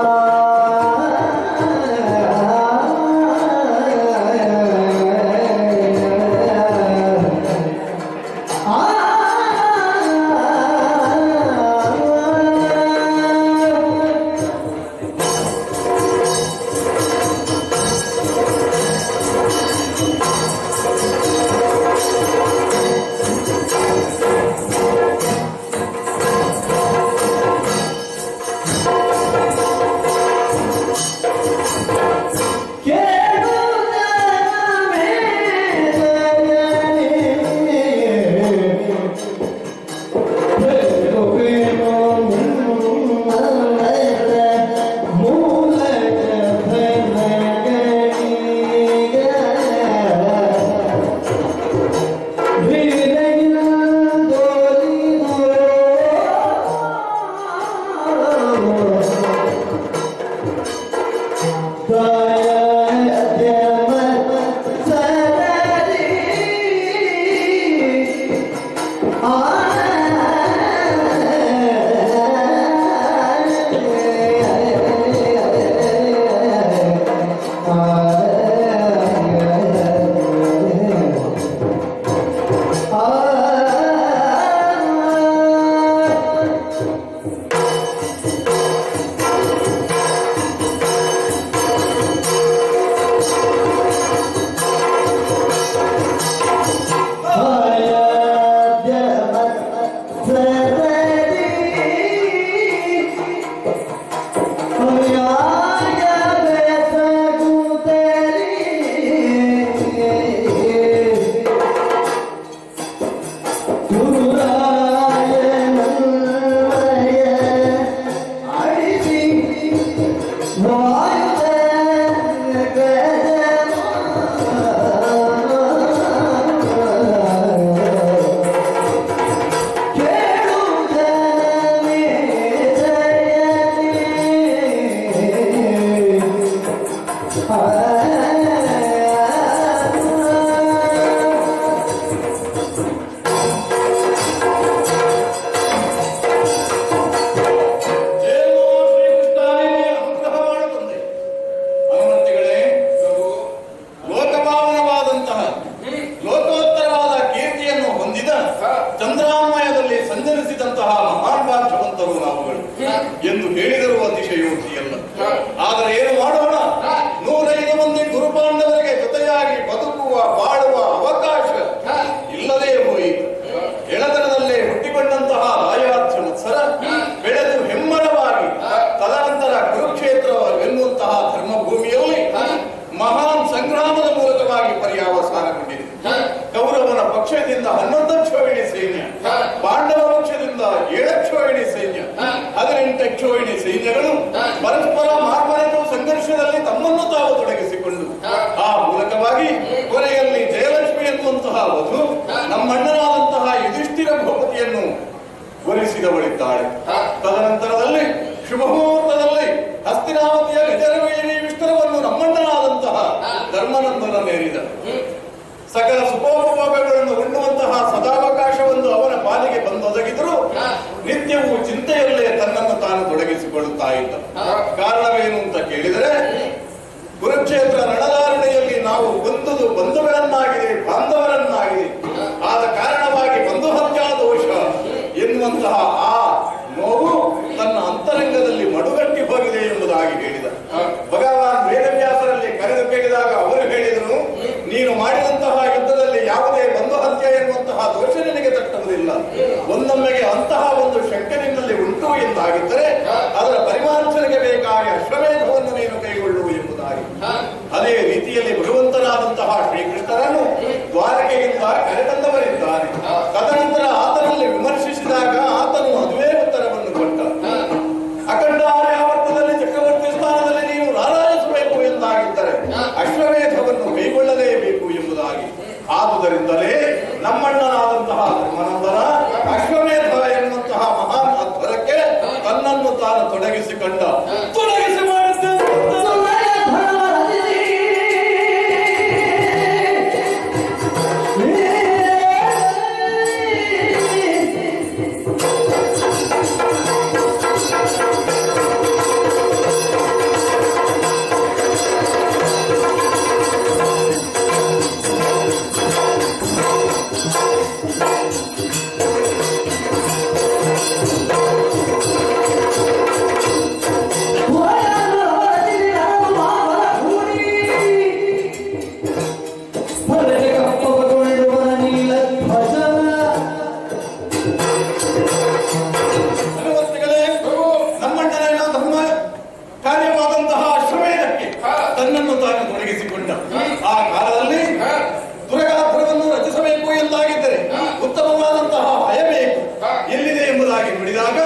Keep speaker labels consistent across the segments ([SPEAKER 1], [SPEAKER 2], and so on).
[SPEAKER 1] 어... 有请我们的 ಹದಿನೆಂಟಕ್ಷೋಹಿಣಿ ಸೈನ್ಯಗಳು ಪರಸ್ಪರ ಮಾರ್ಮನೆತು ಸಂಘರ್ಷದಲ್ಲಿ ತಮ್ಮನ್ನು ತಾವು ತೊಡಗಿಸಿಕೊಂಡು ಆ ಮೂಲಕವಾಗಿ ಕೊನೆಯಲ್ಲಿ ಜಯಲಕ್ಷ್ಮಿ ಎನ್ನುವಂತಹ ವಧು ನಮ್ಮಣ್ಣನಾದಂತಹ ಯುಧಿಷ್ಠಿರ ಭೂಪತಿಯನ್ನು ಒಲಿಸಿದವಳಿದ್ದಾಳೆ ತದನಂತರದಲ್ಲಿ ಶುಭ ಮುಹೂರ್ತದಲ್ಲಿ ಹಸ್ತಿನಾವತಿಯ ಗಜರವೇಣಿ ವಿಷ್ಣುವನ್ನು ನಮ್ಮಣ್ಣನಾದಂತಹ ಧರ್ಮನಂದನ ನೇರಿದ ಸಕಲ ಸುಪೋಪಭೋಗಗಳನ್ನು ಉಣ್ಣುವಂತಹ ಸದಾವಕಾಶವೊಂದು ಅವನ ಪಾಲಿಗೆ ಬಂದೊದಗಿದರೂ れた、ಎಂಬುದಾಗಿ ನುಡಿದಾಗ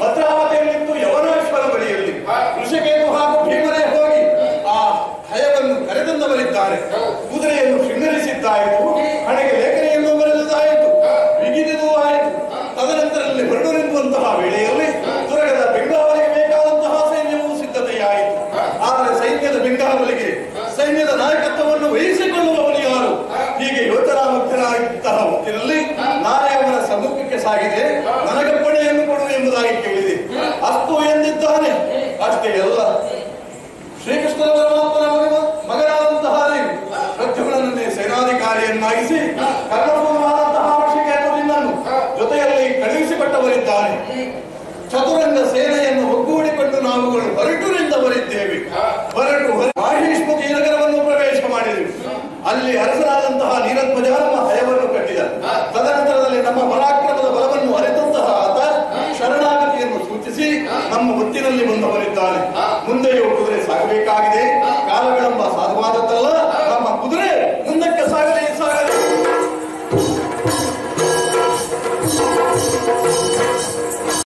[SPEAKER 1] ಭದ್ರಾವತಿಯಲ್ಲಿತ್ತು ಯವನೇಶ್ವರ ಬಳಿಯಲ್ಲಿ ಋಷಿಕೇತು ಹಾಗೂ ಭೀಮನೆ ಹೋಗಿ ಆ ಭಯವನ್ನು ಕರೆತಂದವರಿದ್ದಾರೆ ಕುದುರೆಯನ್ನು ಶೃಂಗರಿಸಿದ್ದಾಯಿತು ಹಣೆಗೆ ಲೇಖನೆಯನ್ನು ಬರೆದಿದ್ದಾಯಿತು. ಬಿಗಿದೂ ಆಯಿತು. ತದನಂತರದಲ್ಲಿ ಹೊರಡು ನಿಂತಂತಹ ವೇಳೆಯಲ್ಲಿ ದುರ್ಗದ ಬೆಂಗಾವಲಿಗೆ ಬೇಕಾದಂತಹ ಸೈನ್ಯವು ಸಿದ್ಧತೆಯಾಯಿತು. ಆದರೆ ಸೈನ್ಯದ ಬೆಂಗಾವಲಿಗೆ ಸೈನ್ಯದ ನಾಯಕತ್ವವನ್ನು ವಹಿಸಿಕೊಳ್ಳುವವನು ಯಾರು? ಹೀಗೆ ಯೋಚನಾ ಮುಖ್ಯನಾಗಿದ್ದಂತಹ ಹೊತ್ತಿನಲ್ಲಿ ನಾನೇ ಅವರ ಸಮ್ಮುಖಕ್ಕೆ ಸಾಗಿದೆ. ಶ್ರೀಕೃಷ್ಣನ ಪರಮಾತ್ಮನ ಮಗನ, ಮಗನಾದಂತಹ ನೀವು ಸೇನಾಧಿಕಾರಿಯನ್ನಾಗಿಸಿ ಜೊತೆಯಲ್ಲಿ ಕಳುಹಿಸಿಕೊಟ್ಟವರಿದ್ದಾನೆ. ಚತುರಂಗ ಸೇನೆಯನ್ನು ಒಗ್ಗೂಡಿಕೊಂಡು ನಾವುಗಳು ಹೊರಟುನಿಂದವರಿದ್ದೇವೆ ಹೊರಟು ಮಾಹೇಶ್ಮತಿ ನಗರವನ್ನು ಪ್ರವೇಶ ಮಾಡಿದೆವು. ಅಲ್ಲಿ ಅರಸರಾದಂತಹ ನೀರಧ್ವಜ ನಮ್ಮ ಭಯವನ್ನು ಕಟ್ಟಿದ